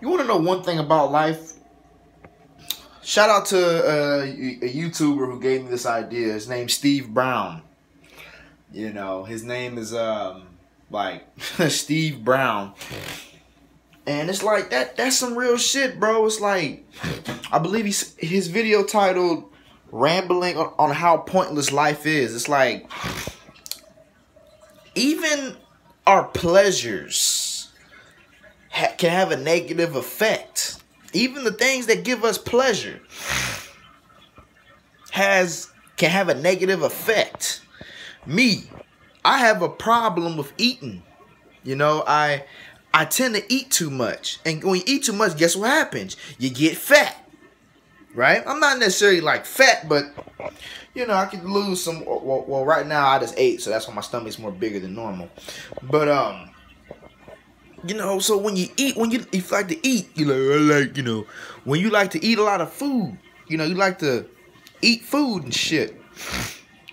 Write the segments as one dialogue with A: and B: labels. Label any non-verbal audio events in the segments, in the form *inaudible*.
A: You want to know one thing about life? Shout out to uh, a YouTuber who gave me this idea. His name's Steve Brown. You know, his name is um like *laughs* Steve Brown. And it's like that that's some real shit, bro. It's like I believe he's his video titled Rambling on, how pointless life is. It's like even our pleasures can have a negative effect. Even the things that give us pleasure has can have a negative effect. Me, I have a problem with eating. You know, I I tend to eat too much. And when you eat too much, guess what happens? You get fat. Right? I'm not necessarily like fat, but you know, I could lose some well, well right now I just ate, so that's why my stomach's more bigger than normal. But um you know, so when you eat, when you if you like to eat, you like like, you know, when you like to eat a lot of food, you know, you like to eat food and shit.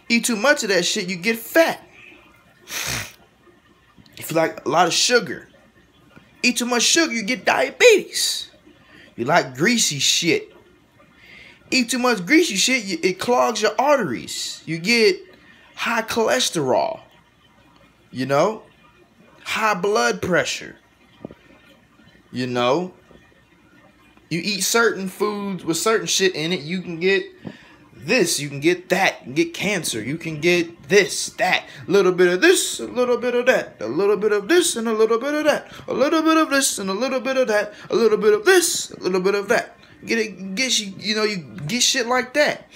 A: Eat too much of that shit, you get fat. If you like a lot of sugar, eat too much sugar, you get diabetes. You like greasy shit. Eat too much greasy shit, it clogs your arteries. You get high cholesterol. You know? High blood pressure. You know, you eat certain foods with certain shit in it, you can get this, you can get that, can get cancer, you can get this, that, a little bit of this, a little bit of that, a little bit of this, and a little bit of that, a little bit of this, and a little bit of that, a little bit of this, a little bit of that. Get it, get you, you know, you get shit like that.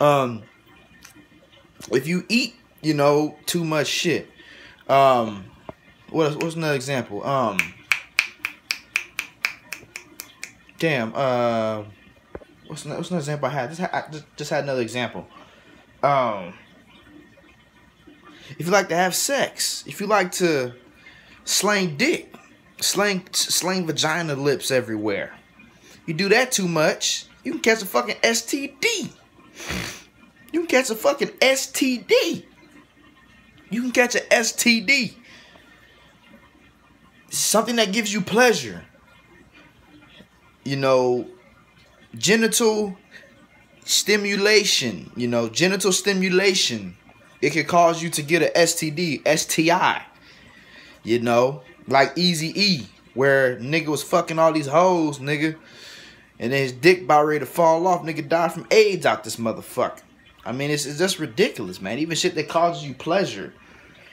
A: Um, if you eat, you know, too much shit, um, what what's another example? Um, damn. Uh, what's another, what's another example I had? Just, I just just had another example. Um, if you like to have sex, if you like to slang dick, slang slang vagina lips everywhere, you do that too much, you can catch a fucking STD. You can catch a fucking STD. You can catch a STD something that gives you pleasure. You know, genital stimulation, you know, genital stimulation. It could cause you to get an STD, STI. You know, like Easy E, where nigga was fucking all these hoes, nigga. And then his dick about ready to fall off. Nigga died from AIDS out this motherfucker. I mean, it's, it's just ridiculous, man. Even shit that causes you pleasure.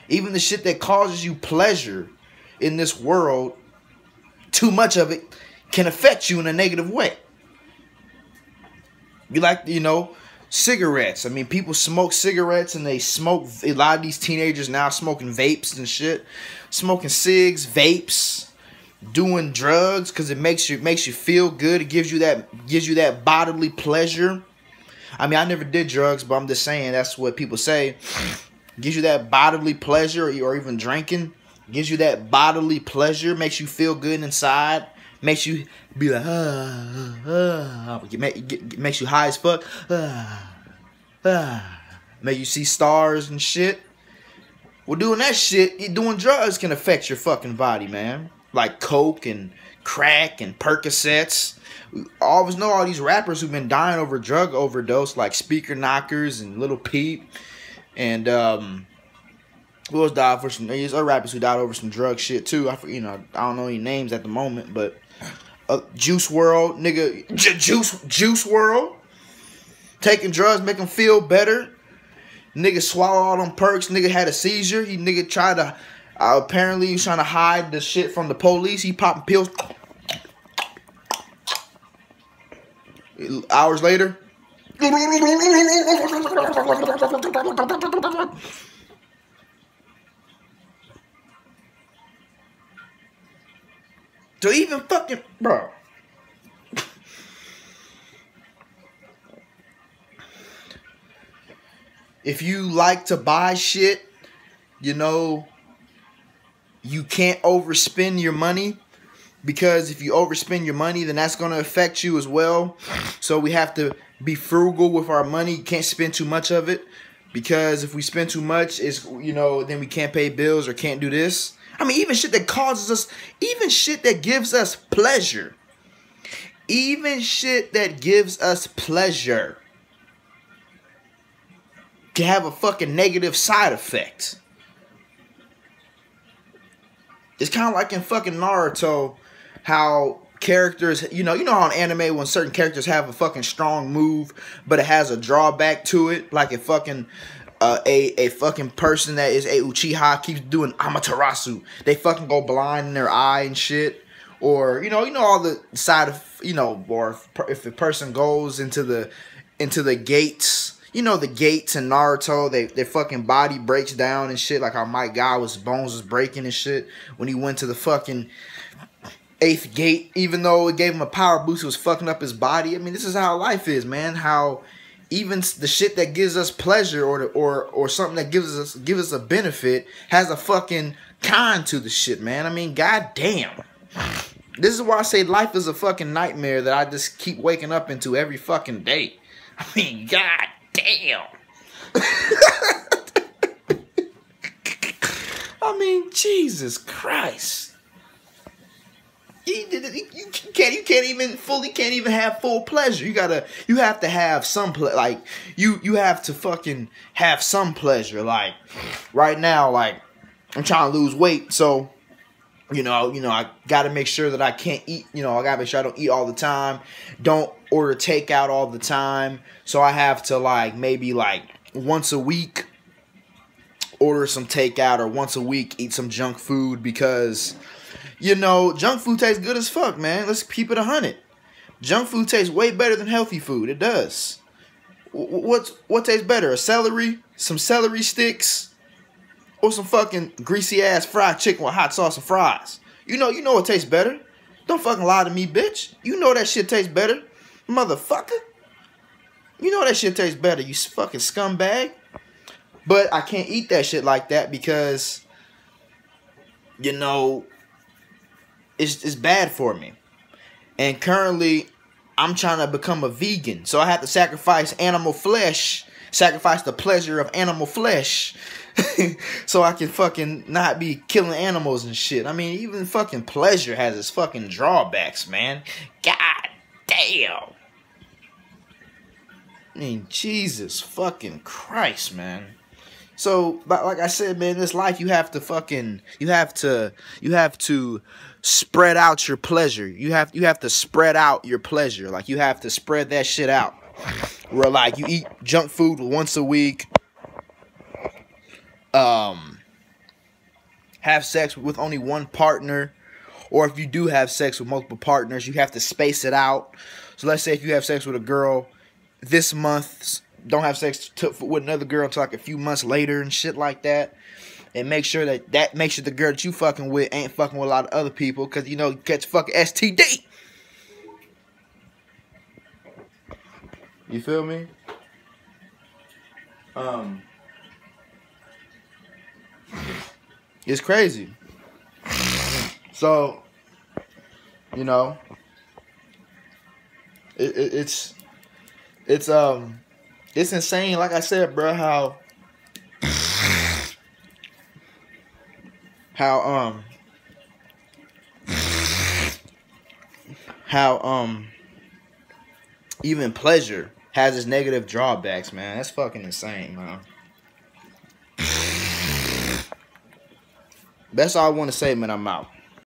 A: Even the shit that causes you pleasure in this world, too much of it can affect you in a negative way. You like, you know, cigarettes. I mean, people smoke cigarettes and they smoke. A lot of these teenagers now smoking vapes and shit, smoking cigs, vapes, doing drugs because it makes you makes you feel good. It gives you that gives you that bodily pleasure. I mean, I never did drugs, but I'm just saying that's what people say. gives you that bodily pleasure, or even drinking gives you that bodily pleasure, makes you feel good inside, makes you be like, ah, ah, makes you high as fuck, ah, ah, make you see stars and shit. Well, doing that shit, doing drugs can affect your fucking body, man. Like coke and crack and Percocets. We always know all these rappers who've been dying over drug overdose, like Speaker Knockerz and Lil Peep, and um, who else died for some? There's other rappers who died over some drug shit too. I you know I don't know any names at the moment, but uh, Juice WRLD nigga, Juice Juice WRLD, taking drugs make him feel better. Nigga swallow all them perks. Nigga had a seizure. He nigga tried to. Uh, apparently, he was trying to hide the shit from the police. He popping pills. Hours later. To even fucking bro. if you like to buy shit, you know, you can't overspend your money because if you overspend your money, then that's going to affect you as well. So we have to be frugal with our money. You can't spend too much of it because if we spend too much, it's you know, then we can't pay bills or can't do this. I mean, even shit that causes us, even shit that gives us pleasure. Even shit that gives us pleasure can have a fucking negative side effect. It's kind of like in fucking Naruto, how characters, you know, you know how in anime when certain characters have a fucking strong move, but it has a drawback to it, like it fucking uh, a a fucking person that is a Uchiha keeps doing Amaterasu. They fucking go blind in their eye and shit. Or you know, you know all the side of you know, or if, if a person goes into the into the gates, you know the gates in Naruto, they their fucking body breaks down and shit. Like how Might Guy was bones was breaking and shit when he went to the fucking eighth gate, even though it gave him a power boost, it was fucking up his body. I mean, this is how life is, man. How even the shit that gives us pleasure or or or something that gives us gives us a benefit has a fucking con to the shit, man. I mean, goddamn. This is why I say life is a fucking nightmare that I just keep waking up into every fucking day. I mean, god damn. *laughs* I mean, Jesus Christ. You, you can't you can't even fully can't even have full pleasure. You gotta you have to have some ple- like you you have to fucking have some pleasure. Like right now, like I'm trying to lose weight, so you know you know I gotta make sure that I can't eat. You know I gotta make sure I don't eat all the time. Don't order takeout all the time. So I have to like maybe like once a week order some takeout or once a week eat some junk food because you know, junk food tastes good as fuck, man. Let's keep it a hundred. Junk food tastes way better than healthy food. It does. What's what tastes better? A celery, some celery sticks, or some fucking greasy ass fried chicken with hot sauce and fries? You know, you know what tastes better. Don't fucking lie to me, bitch. You know that shit tastes better, motherfucker. You know that shit tastes better, you fucking scumbag. But I can't eat that shit like that because, you know, it's, it's bad for me. And currently, I'm trying to become a vegan. So I have to sacrifice animal flesh, sacrifice the pleasure of animal flesh. *laughs* so I can fucking not be killing animals and shit. I mean, even fucking pleasure has its fucking drawbacks, man. God damn. I mean, Jesus fucking Christ, man. So, but like I said, man, this life you have to fucking, you have to, you have to spread out your pleasure. You have you have to spread out your pleasure. Like you have to spread that shit out. Where like you eat junk food once a week. Um have sex with only one partner or if you do have sex with multiple partners, you have to space it out. So let's say if you have sex with a girl this month, don't have sex with another girl until like a few months later and shit like that and make sure that that makes sure the girl that you fucking with ain't fucking with a lot of other people because you know you catch fucking STD. You feel me? Um, it's crazy. So, you know, it, it, it's it's um it's insane. Like I said, bro, how how um how um even pleasure has its negative drawbacks, man. That's fucking insane, man. That's all I want to say, man. I'm out.